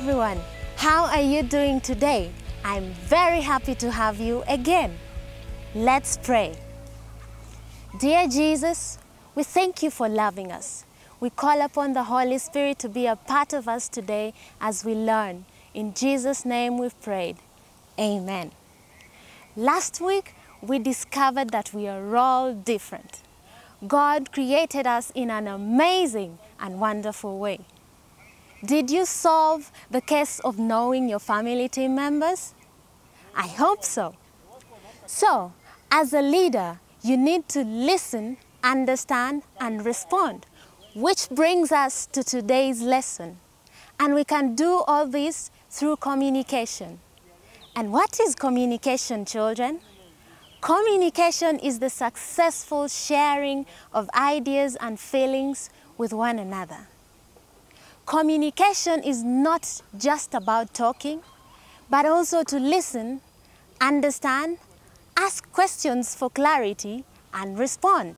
everyone. How are you doing today? I'm very happy to have you again. Let's pray. Dear Jesus, we thank you for loving us. We call upon the Holy Spirit to be a part of us today as we learn. In Jesus' name we've prayed. Amen. Last week, we discovered that we are all different. God created us in an amazing and wonderful way. Did you solve the case of knowing your family team members? I hope so. So, as a leader, you need to listen, understand, and respond, which brings us to today's lesson. And we can do all this through communication. And what is communication, children? Communication is the successful sharing of ideas and feelings with one another. Communication is not just about talking, but also to listen, understand, ask questions for clarity, and respond.